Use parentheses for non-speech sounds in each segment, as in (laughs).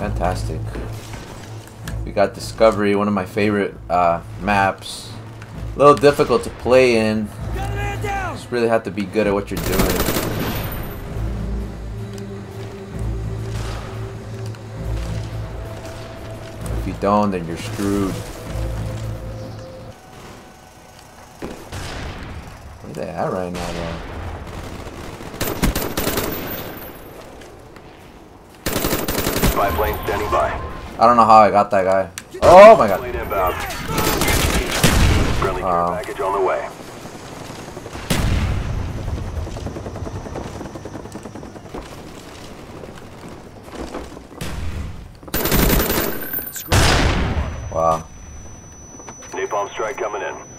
Fantastic. We got Discovery, one of my favorite uh, maps. A little difficult to play in. Just really have to be good at what you're doing. If you don't, then you're screwed. Where they at right now, though? Spy plane standing by. I don't know how I got that guy. Oh my god. Friendly care Wow. package on the way. Wow. Napalm strike coming in.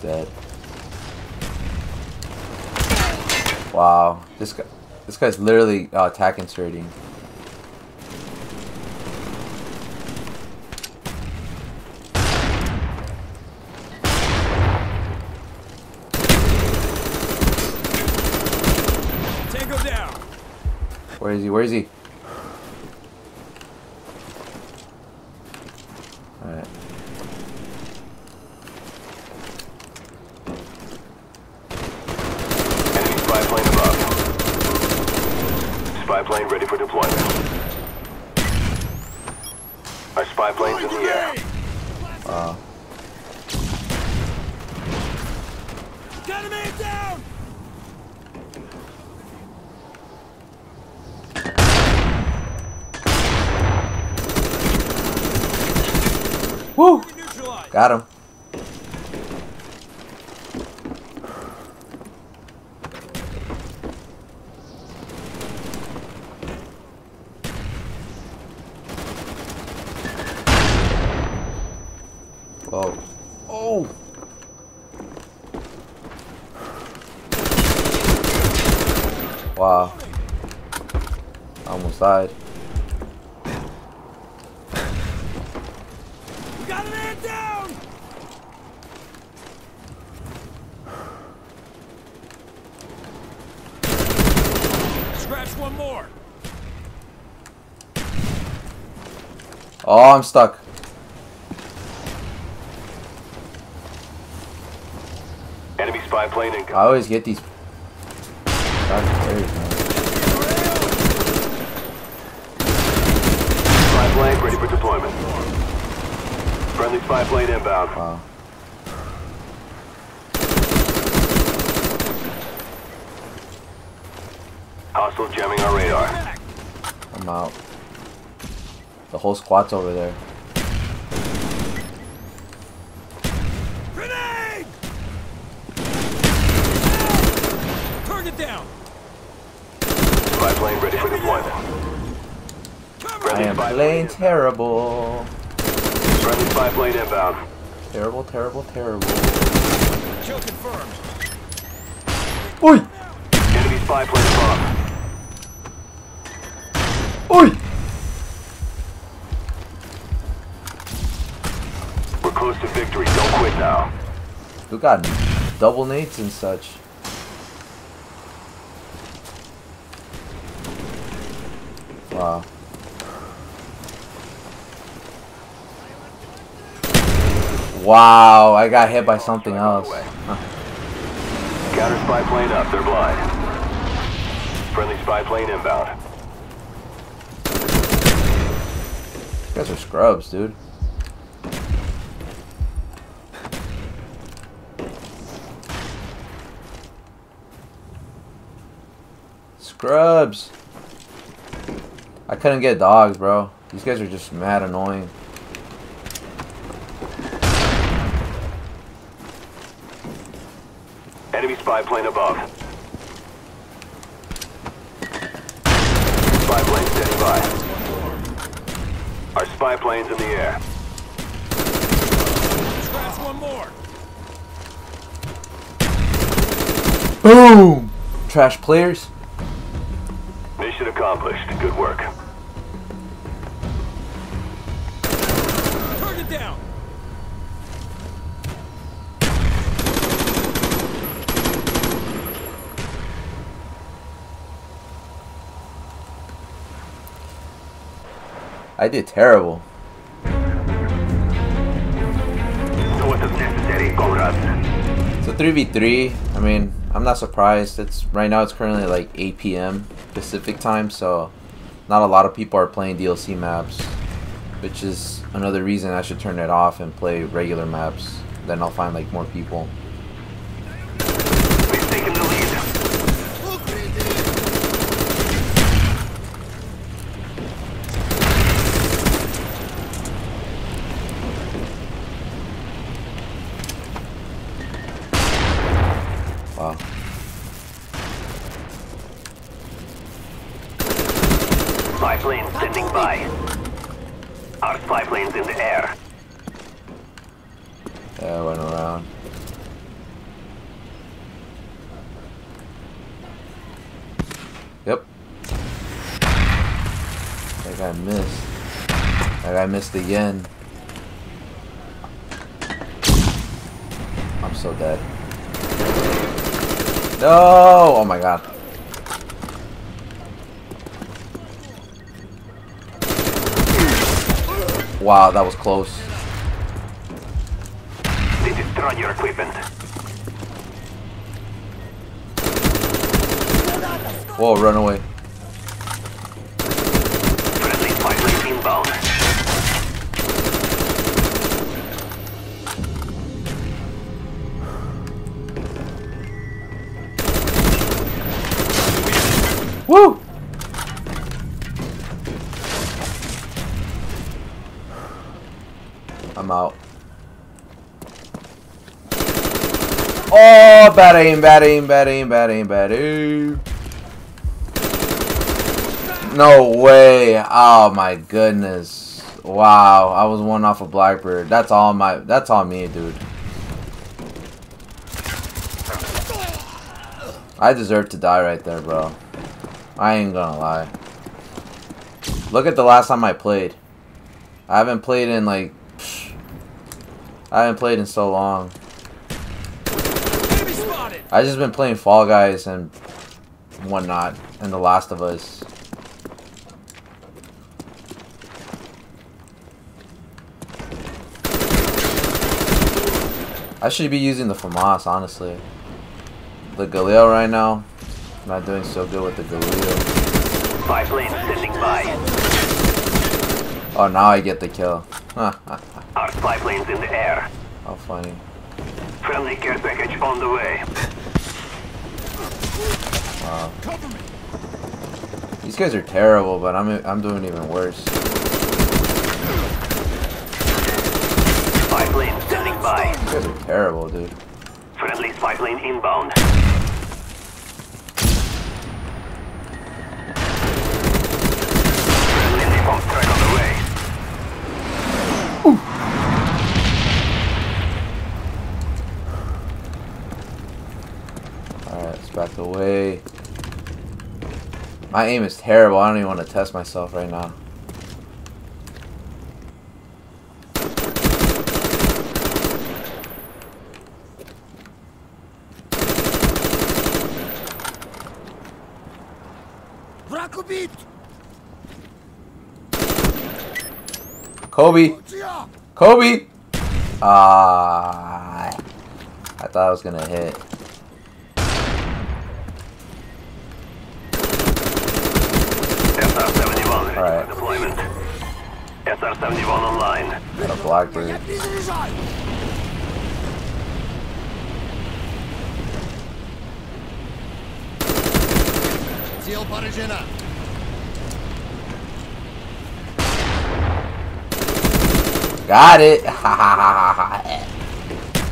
Dead. Wow. This guy this guy's literally uh, attack inserting. Tango down. Where is he? Where is he? Alright. Enemy spy plane above. Spy plane ready for deployment. Our spy plane's in the air. Wow. Got a man down. Woo! Got him. Whoa. Oh! Wow. I almost. Got a man down. Scratch one more. Oh, I'm stuck. Enemy spy plane I always get these. God, players, man. Spy plane ready for deployment. Friendly spy plane inbound. Wow. Hostile jamming our radar. I'm out. The whole squad's over there. Grenade. Target down. Spy plane ready for deployment. Cover. I Friendly am spy playing plane. terrible. Friendly spy plane inbound. Terrible, terrible, terrible. Kill confirmed. Oi! Enemy spy plane above. Oi! We're close to victory. Don't quit now. Who got double nades and such? Wow. Wow, I got hit by something else. Counter spy plane up. They're blind. Friendly spy plane inbound. You guys are scrubs, dude. Scrubs. I couldn't get dogs, bro. These guys are just mad annoying. Enemy spy plane above. Spy plane standing by. Our spy plane's in the air. Scratch one more. Boom! Trash players. Mission accomplished. Good work. Target down. I did terrible. What is necessary. So 3v3, I mean, I'm not surprised. It's right now it's currently like 8 p.m. Pacific time, so not a lot of people are playing DLC maps, which is another reason I should turn it off and play regular maps. Then I'll find like more people. Our spy plane's in the air. Yeah, I went around. Yep. That guy missed. That guy missed again. I'm so dead. No! Oh my god. Wow, that was close. They destroyed your equipment. Whoa, run away. Bad aim, bad aim, bad aim, bad aim, bad aim. No way. Oh my goodness. Wow, I was one off a of Blackbird. That's all my that's all me, dude. I deserve to die right there, bro. I ain't gonna lie. Look at the last time I played. I haven't played in like I haven't played in so long. I just been playing Fall Guys and whatnot and The Last of Us. I should be using the FAMAS, honestly. The Galil right now, not doing so good with the Galil. Spy plane standing by. Oh, now I get the kill. How Our spy plane's in the air. (laughs) funny. Friendly care package on the way. (laughs) Wow. These guys are terrible, but I'm I'm doing even worse. Spy plane standing by. These guys are terrible, dude. Friendly spy plane inbound. Friendly bomb threat on the way. Back away. My aim is terrible. I don't even want to test myself right now. Kobe! Kobe! Ah, I thought I was gonna hit. SR-71 online. Got a Blackbird. Не заряжай! Сил поражена! Got it! (laughs)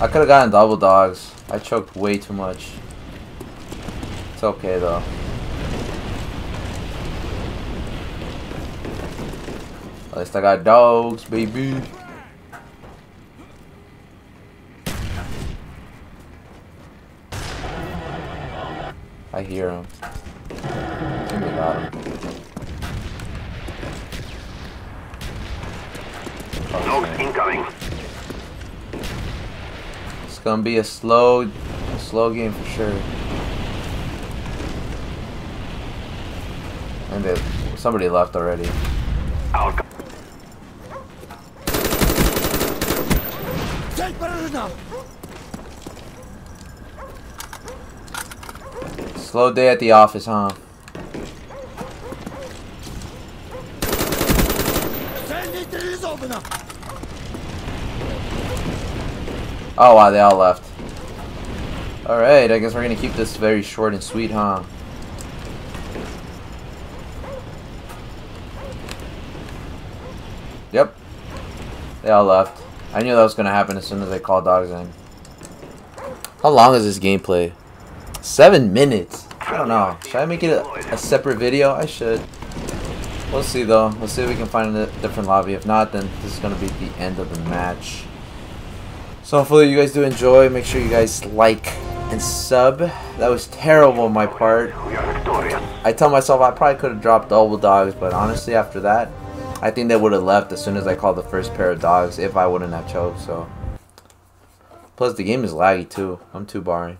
I could have gotten double dogs. I choked way too much. It's okay though. At least I got dogs, baby. I hear him. I think they got him. Dogs incoming. It's gonna be a slow, a slow game for sure. And they, somebody left already. Slow day at the office, huh? Oh wow, they all left. Alright, I guess we're gonna keep this very short and sweet, huh? Yep. They all left. I knew that was gonna happen as soon as I called dogs in. How long is this gameplay? Seven minutes. I don't know. Should I make it a, a separate video? I should. We'll see though. We'll see if we can find a different lobby. If not, then this is gonna be the end of the match. So hopefully you guys do enjoy. Make sure you guys like and sub. That was terrible on my part. I tell myself I probably could have dropped double dogs, but honestly after that, I think they would have left as soon as I called the first pair of dogs if I wouldn't have choked. So, plus the game is laggy too. I'm too barring.